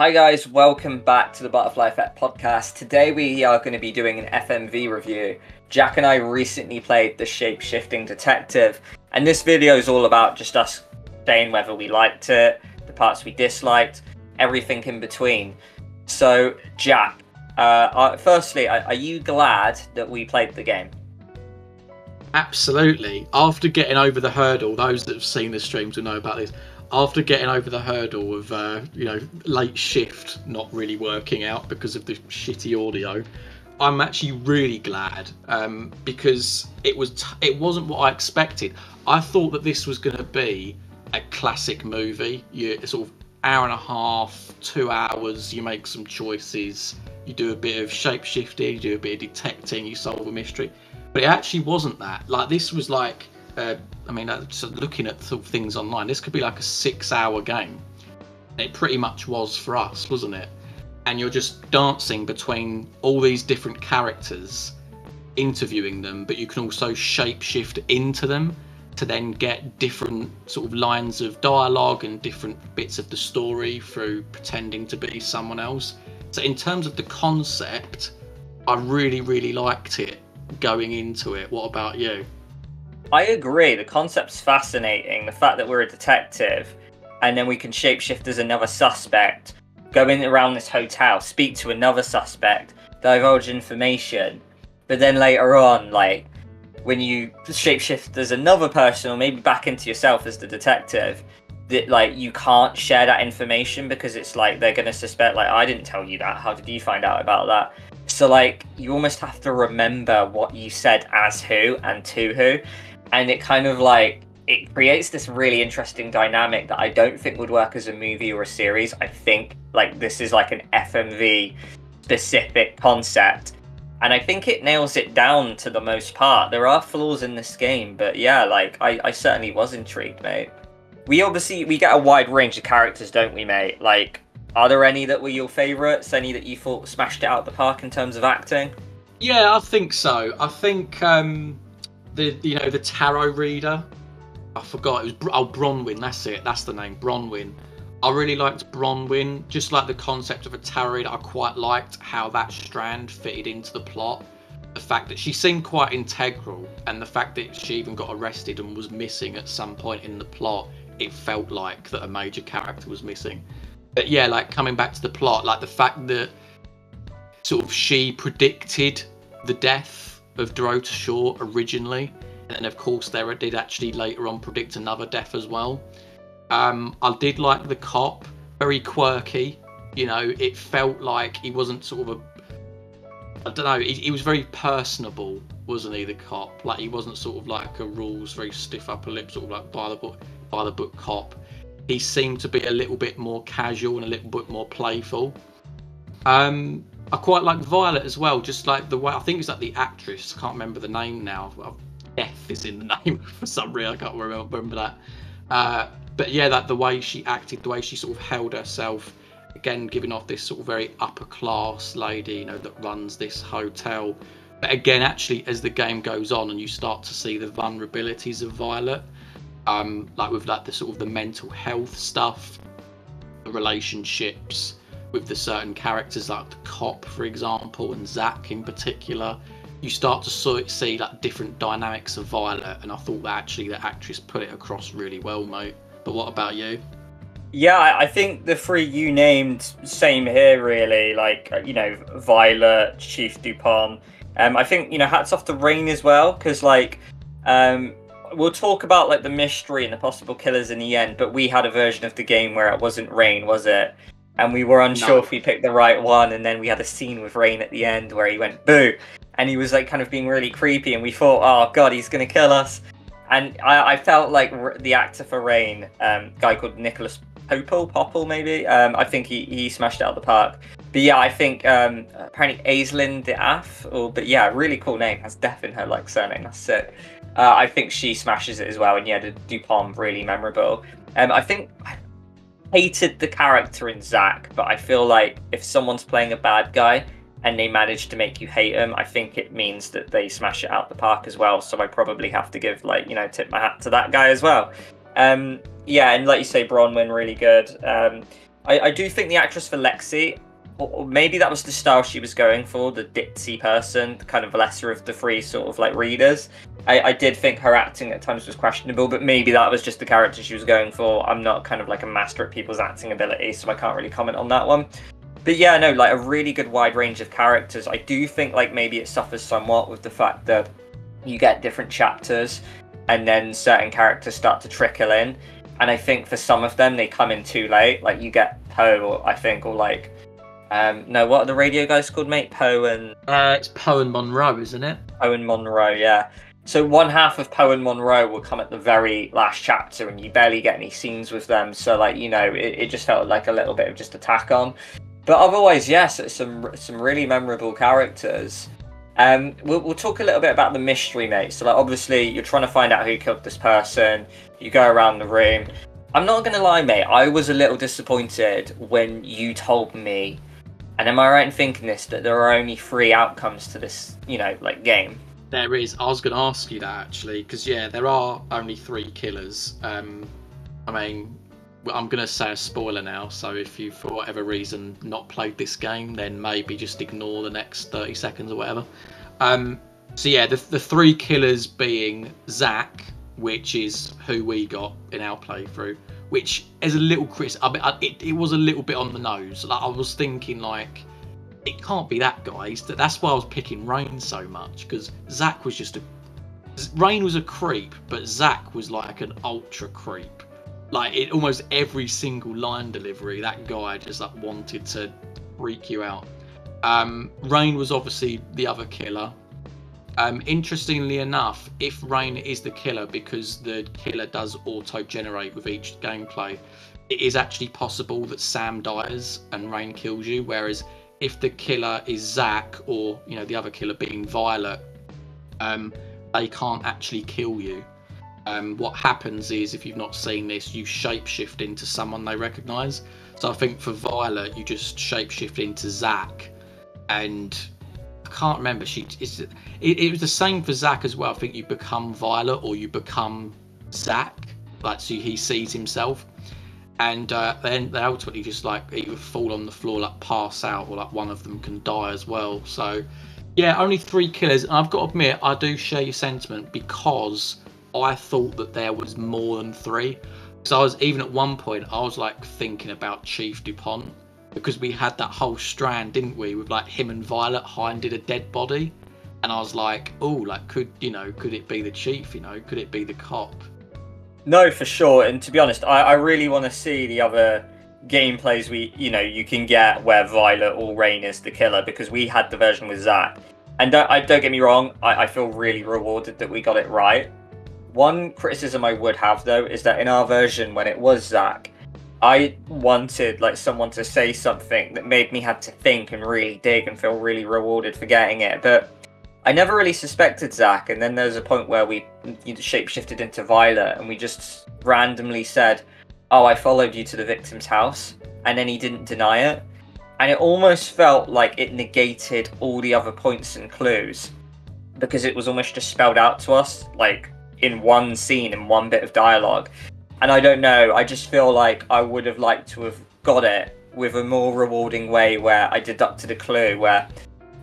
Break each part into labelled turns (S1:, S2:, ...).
S1: Hi guys, welcome back to the Butterfly Effect podcast. Today we are going to be doing an FMV review. Jack and I recently played the Shape Shifting Detective, and this video is all about just us saying whether we liked it, the parts we disliked, everything in between. So, Jack, uh, firstly, are, are you glad that we played the game?
S2: Absolutely. After getting over the hurdle, those that have seen the streams will know about this after getting over the hurdle of uh, you know late shift not really working out because of the shitty audio, I'm actually really glad um, because it was t- it wasn't what I expected. I thought that this was going to be a classic movie. You sort of hour and a half, two hours. You make some choices. You do a bit of shape shifting. You do a bit of detecting. You solve a mystery. But it actually wasn't that. Like this was like uh, I mean, uh, looking at things online, this could be like a six-hour game. It pretty much was for us, wasn't it? And you're just dancing between all these different characters, interviewing them, but you can also shapeshift into them to then get different sort of lines of dialogue and different bits of the story through pretending to be someone else. So, in terms of the concept, I really, really liked it going into it. What about you?
S1: I agree. The concept's fascinating. The fact that we're a detective and then we can shapeshift as another suspect, go in around this hotel, speak to another suspect, divulge information. But then later on, like when you shapeshift as another person or maybe back into yourself as the detective, that like you can't share that information because it's like they're gonna suspect like I didn't tell you that. How did you find out about that? So like you almost have to remember what you said as who and to who and it kind of like it creates this really interesting dynamic that I don't think would work as a movie or a series. I think like this is like an FMV specific concept. And I think it nails it down to the most part. There are flaws in this game, but yeah, like I, I certainly was intrigued, mate. We obviously we get a wide range of characters, don't we, mate? Like, are there any that were your favourites? Any that you thought smashed it out the park in terms of acting?
S2: Yeah, I think so. I think um the you know the tarot reader. I forgot it was oh Bronwyn. That's it. That's the name Bronwyn. I really liked Bronwyn. Just like the concept of a tarot reader, I quite liked how that strand fitted into the plot. The fact that she seemed quite integral, and the fact that she even got arrested and was missing at some point in the plot, it felt like that a major character was missing. But yeah, like coming back to the plot, like the fact that sort of she predicted the death of Dorota Shaw originally, and of course there did actually later on predict another death as well. Um, I did like the cop, very quirky. You know, it felt like he wasn't sort of a I don't know. He, he, was very personable, wasn't he? The cop, like he wasn't sort of like a rules, very stiff upper lip, sort of like by the book, by the book cop. He seemed to be a little bit more casual and a little bit more playful. Um, I quite like Violet as well, just like the way I think it's like the actress. I can't remember the name now. Death is in the name for some reason. I can't remember, remember that. Uh, but yeah, that the way she acted, the way she sort of held herself, again giving off this sort of very upper class lady, you know, that runs this hotel. But again, actually, as the game goes on and you start to see the vulnerabilities of Violet, um, like with like the sort of the mental health stuff, the relationships, with the certain characters like the cop, for example, and Zach in particular, you start to see like different dynamics of Violet, and I thought that actually the actress put it across really well, mate. But what about you?
S1: Yeah, I think the three you named, same here, really. Like, uh, you know, Violet, Chief Dupont. Um, I think, you know, hats off to Rain as well, because, like, um, we'll talk about, like, the mystery and the possible killers in the end, but we had a version of the game where it wasn't Rain, was it? And we were unsure no. if we picked the right one. And then we had a scene with Rain at the end where he went boo, and he was like kind of being really creepy, and we thought, oh god, he's gonna kill us. And I, I felt like the actor for Rain, um, guy called Nicholas Popel, Popple maybe. Um, I think he, he smashed it out the park. But yeah, I think um, apparently Aislinn de Af, or but yeah, really cool name. Has death in her like surname. That's it. Uh, I think she smashes it as well. And yeah, the Dupont really memorable. Um, I think hated the character in Zach, but I feel like if someone's playing a bad guy and they manage to make you hate him, I think it means that they smash it out the park as well. So I probably have to give like you know tip my hat to that guy as well. Um, yeah, and like you say, Bronwyn really good. Um, I, I do think the actress for Lexi, or, maybe that was the style she was going for, the ditzy person, the kind of lesser of the three sort of like readers. I, I did think her acting at times was questionable, but maybe that was just the character she was going for. I'm not kind of like a master at people's acting ability, so I can't really comment on that one. But yeah, no, like a really good wide range of characters. I do think like maybe it suffers somewhat with the fact that you get different chapters and then certain characters start to trickle in. And I think for some of them they come in too late. Like you get Poe, I think, or like um no, what are the radio guys called, mate? Poe and
S2: Uh, it's Poe and Monroe, isn't it?
S1: Poe and Monroe, yeah. So one half of Poe and Monroe will come at the very last chapter, and you barely get any scenes with them. So like you know, it, it just felt like a little bit of just attack on. But otherwise, yes, it's some some really memorable characters. Um, we'll, we'll talk a little bit about the mystery, mate. So like obviously you're trying to find out who killed this person. You go around the room. I'm not gonna lie, mate. I was a little disappointed when you told me, and am I right in thinking this that there are only three outcomes to this, you know, like game.
S2: There is. I was going to ask you that actually, because yeah, there are only three killers. Um, I mean, I'm going to say a spoiler now. So if you, for whatever reason, not played this game, then maybe just ignore the next 30 seconds or whatever. Um, so yeah, the the three killers being Zach, which is who we got in our playthrough, which is a little Chris. I mean, it, it was a little bit on the nose. Like I was thinking, like it can't be that guys. That that's why I was picking Rain so much because Zach was just a Rain was a creep, but Zach was like an ultra creep. Like it almost every single line delivery, that guy just like wanted to freak you out. Um, Rain was obviously the other killer. Um, interestingly enough, if Rain is the killer because the killer does auto-generate with each gameplay, it is actually possible that Sam dies and Rain kills you. Whereas if the killer is Zach or you know the other killer being Violet, um, they can't actually kill you. Um, what happens is if you've not seen this, you shapeshift into someone they recognise. So I think for Violet, you just shapeshift into Zach, and can't remember. She is it, it was the same for Zach as well. I think you become Violet or you become Zach, like so he sees himself and uh, then they ultimately just like either fall on the floor, like pass out, or like one of them can die as well. So, yeah, only three killers. And I've got to admit, I do share your sentiment because I thought that there was more than three. So I was even at one point, I was like thinking about Chief Dupont because we had that whole strand, didn't we, with like him and Violet hiding a dead body. And I was like, oh, like could you know, could it be the chief? You know, could it be the cop?
S1: No, for sure. And to be honest, I, I really want to see the other gameplays we, you know, you can get where Violet or Rain is the killer because we had the version with Zach. And don't, I, don't get me wrong, I, I feel really rewarded that we got it right. One criticism I would have though is that in our version, when it was Zach, I wanted like someone to say something that made me have to think and really dig and feel really rewarded for getting it. But I never really suspected Zach, and then there's a point where we shapeshifted into Violet, and we just randomly said, "Oh, I followed you to the victim's house," and then he didn't deny it, and it almost felt like it negated all the other points and clues because it was almost just spelled out to us, like in one scene, in one bit of dialogue. And I don't know, I just feel like I would have liked to have got it with a more rewarding way where I deducted a clue where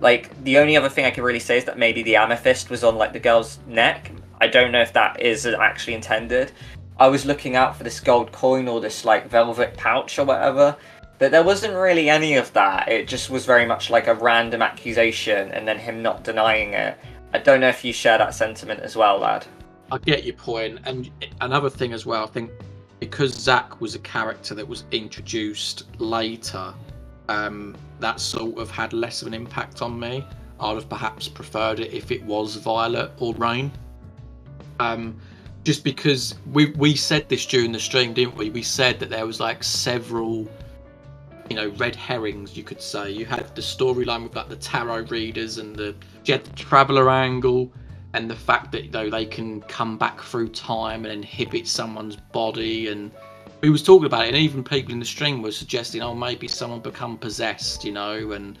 S1: like the only other thing I could really say is that maybe the amethyst was on like the girl's neck. I don't know if that is actually intended. I was looking out for this gold coin or this like velvet pouch or whatever, but there wasn't really any of that. It just was very much like a random accusation and then him not denying it. I don't know if you share that sentiment as well, lad.
S2: I get your point, and another thing as well. I think because Zach was a character that was introduced later, um, that sort of had less of an impact on me. I'd have perhaps preferred it if it was Violet or Rain. Um, just because we we said this during the stream, didn't we? We said that there was like several, you know, red herrings. You could say you had the storyline with like the tarot readers and the you had the traveler angle, and the fact that though know they can come back through time and inhibit someone's body and we was talking about it, and even people in the stream were suggesting, oh, maybe someone become possessed, you know, and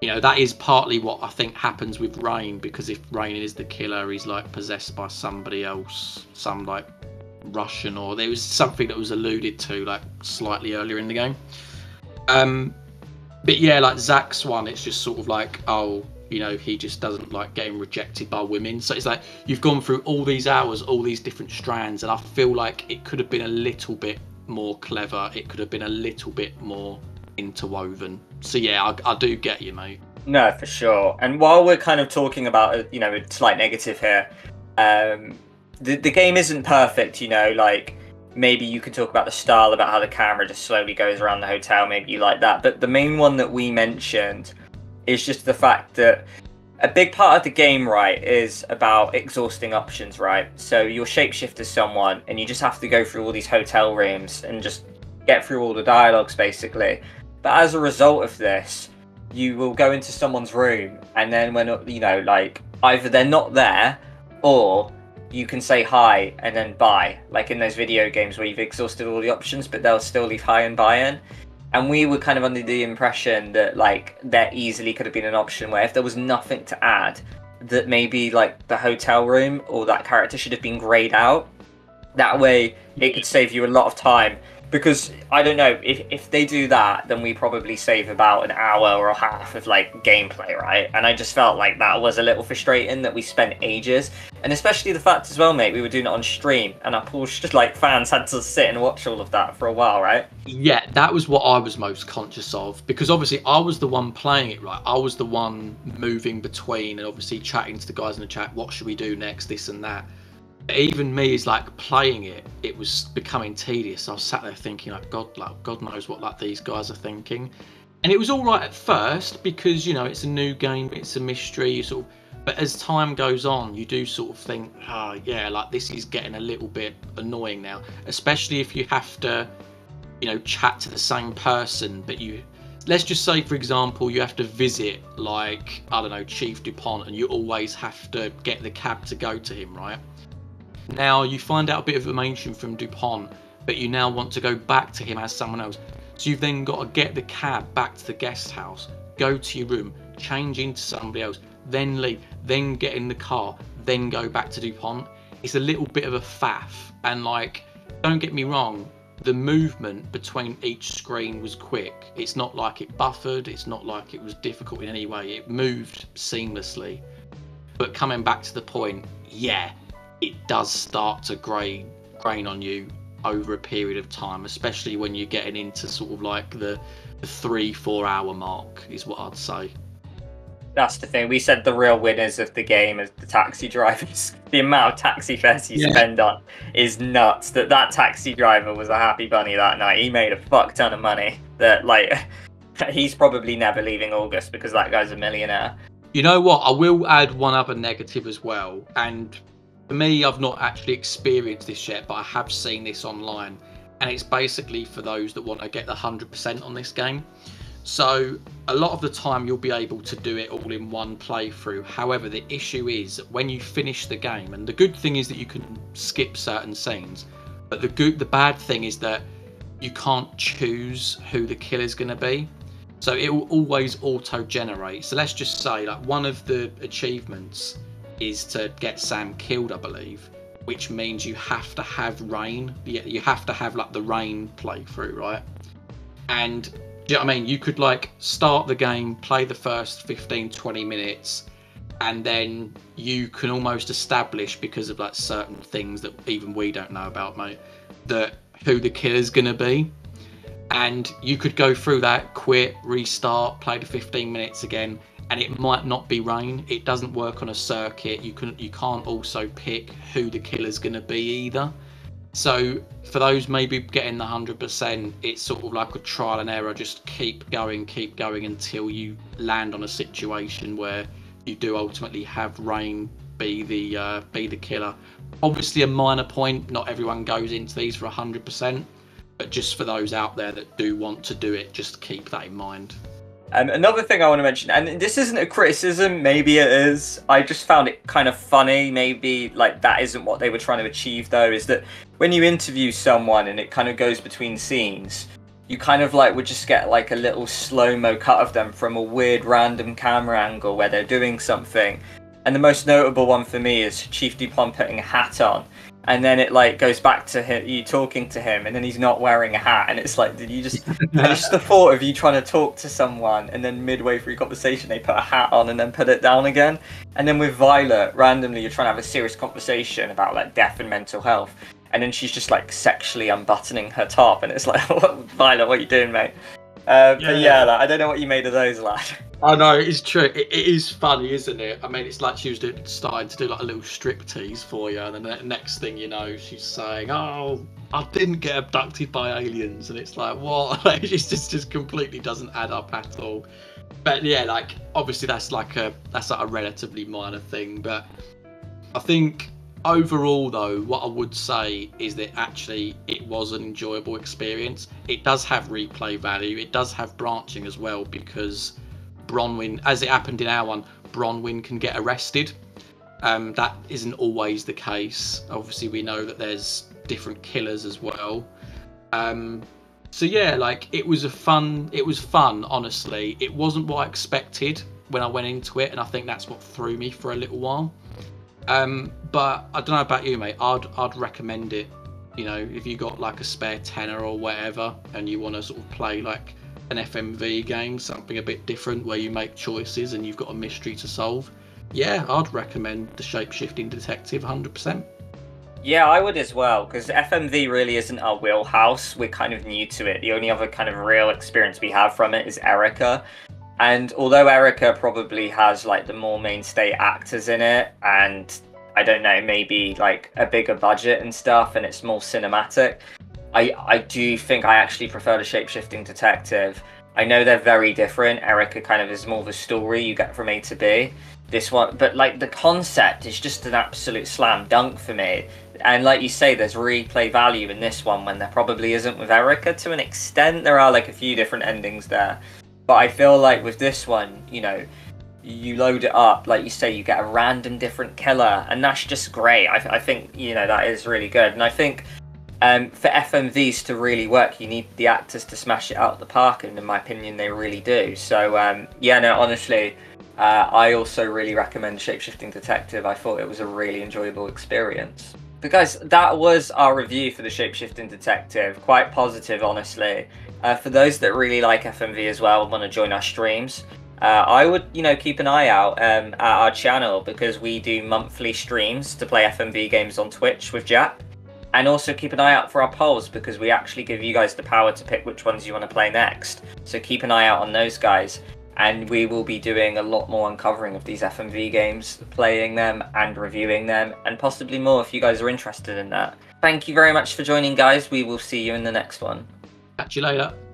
S2: you know that is partly what I think happens with Rain because if Rain is the killer, he's like possessed by somebody else, some like Russian, or there was something that was alluded to like slightly earlier in the game. Um, but yeah, like Zach's one, it's just sort of like, oh, you know, he just doesn't like getting rejected by women. So it's like you've gone through all these hours, all these different strands, and I feel like it could have been a little bit more clever. It could have been a little bit more interwoven. So yeah, I, I do get you, mate.
S1: No, for sure. And while we're kind of talking about, uh, you know, a slight negative here, um, the the game isn't perfect. You know, like maybe you could talk about the style, about how the camera just slowly goes around the hotel. Maybe you like that. But the main one that we mentioned is just the fact that a big part of the game, right, is about exhausting options, right? So you're shapeshift as someone, and you just have to go through all these hotel rooms and just get through all the dialogues, basically. But as a result of this, you will go into someone's room, and then when you know, like either they're not there, or you can say hi and then bye, like in those video games where you've exhausted all the options, but they'll still leave hi and bye in and we were kind of under the impression that like there easily could have been an option where if there was nothing to add that maybe like the hotel room or that character should have been grayed out. That way it could save you a lot of time because I don't know if, if they do that, then we probably save about an hour or a half of like gameplay, right? And I just felt like that was a little frustrating that we spent ages, and especially the fact as well, mate, we were doing it on stream, and our just like fans had to sit and watch all of that for a while, right?
S2: Yeah, that was what I was most conscious of because obviously I was the one playing it, right? I was the one moving between and obviously chatting to the guys in the chat, what should we do next, this and that even me is like playing it it was becoming tedious. I was sat there thinking like god like god knows what like these guys are thinking. And it was all right at first because you know it's a new game it's a mystery sort of but as time goes on you do sort of think oh yeah like this is getting a little bit annoying now. Especially if you have to you know chat to the same person but you let's just say for example you have to visit like i don't know chief dupont and you always have to get the cab to go to him right now you find out a bit of information from Dupont, but you now want to go back to him as someone else. So you've then got to get the cab back to the guest house, go to your room, change into somebody else, then leave, then get in the car, then go back to Dupont. It's a little bit of a faff, and like, don't get me wrong, the movement between each screen was quick. It's not like it buffered, it's not like it was difficult in any way, it moved seamlessly. But coming back to the point, yeah, it does start to grain grain on you over a period of time, especially when you're getting into sort of like the, the three four hour mark, is what I'd say.
S1: That's the thing. We said the real winners of the game is the taxi drivers. The amount of taxi fares you yeah. spend on is nuts. That that taxi driver was a happy bunny that night. He made a fuck ton of money. That like he's probably never leaving August because that guy's a millionaire.
S2: You know what? I will add one other negative as well, and for me, I've not actually experienced this yet, but I have seen this online, and it's basically for those that want to get the 100% on this game. So, a lot of the time, you'll be able to do it all in one playthrough. However, the issue is when you finish the game, and the good thing is that you can skip certain scenes, but the good, the bad thing is that you can't choose who the killer's going to be. So it will always auto generate. So let's just say, like, one of the achievements is to get Sam killed, I believe, which means you have to have rain. You have to have like the rain playthrough, right? And do you know what I mean? You could like start the game, play the first 15, 20 minutes, and then you can almost establish because of like certain things that even we don't know about, mate, that who the killer's gonna be. And you could go through that, quit, restart, play the 15 minutes again, and it might not be rain. It doesn't work on a circuit. You can you can't also pick who the killer's going to be either. So for those maybe getting the hundred percent, it's sort of like a trial and error. Just keep going, keep going until you land on a situation where you do ultimately have rain be the uh, be the killer. Obviously, a minor point. Not everyone goes into these for hundred percent, but just for those out there that do want to do it, just keep that in mind.
S1: Um, another thing I want to mention, and this isn't a criticism, maybe it is. I just found it kind of funny. Maybe like that isn't what they were trying to achieve, though. Is that when you interview someone and it kind of goes between scenes, you kind of like would just get like a little slow mo cut of them from a weird random camera angle where they're doing something. And the most notable one for me is Chief Dupont putting a hat on and then it like goes back to him, you talking to him, and then he's not wearing a hat, and it's like, did you just? just the thought of you trying to talk to someone, and then midway through conversation they put a hat on and then put it down again, and then with Violet, randomly you're trying to have a serious conversation about like death and mental health, and then she's just like sexually unbuttoning her top, and it's like, Violet, what are you doing, mate? Uh, yeah, but yeah, like, I don't know what you made of those, lad.
S2: I know it's true. It, it is funny, isn't it? I mean, it's like she was starting to do like a little strip tease for you, and then the next thing you know, she's saying, "Oh, I didn't get abducted by aliens," and it's like, what? it just just completely doesn't add up at all. But yeah, like obviously that's like a that's like a relatively minor thing, but I think overall though what i would say is that actually it was an enjoyable experience. It does have replay value. It does have branching as well because bronwyn as it happened in our one bronwyn can get arrested. Um, that isn't always the case. Obviously we know that there's different killers as well. Um, so yeah like it was a fun it was fun honestly. It wasn't what i expected when i went into it and i think that's what threw me for a little while um, but I don't know about you, mate. I'd I'd recommend it. You know, if you got like a spare tenner or whatever, and you want to sort of play like an FMV game, something a bit different where you make choices and you've got a mystery to solve. Yeah, I'd recommend the shape shifting detective 100%.
S1: Yeah, I would as well, because FMV really isn't our wheelhouse. We're kind of new to it. The only other kind of real experience we have from it is Erica. And although Erica probably has like the more mainstay actors in it, and I don't know, maybe like a bigger budget and stuff, and it's more cinematic, I I do think I actually prefer the shapeshifting detective. I know they're very different. Erica kind of is more of a story you get from A to B. This one, but like the concept is just an absolute slam dunk for me. And like you say, there's replay value in this one when there probably isn't with Erica to an extent. There are like a few different endings there. But I feel like with this one, you know, you load it up, like you say, you get a random different killer, and that's just great. I, I think you know that is really good, and I think um, for FMVs to really work, you need the actors to smash it out of the park, and in my opinion, they really do. So um, yeah, no, honestly, uh, I also really recommend Shapeshifting Detective. I thought it was a really enjoyable experience. But guys, that was our review for the Shapeshifting Detective. Quite positive, honestly. Uh, for those that really like FMV as well and want to join our streams, uh, I would, you know, keep an eye out um, at our channel because we do monthly streams to play FMV games on Twitch with Jap. And also keep an eye out for our polls because we actually give you guys the power to pick which ones you want to play next. So keep an eye out on those guys. And we will be doing a lot more uncovering of these FMV games, playing them and reviewing them, and possibly more if you guys are interested in that. Thank you very much for joining, guys. We will see you in the next one.
S2: Catch you later.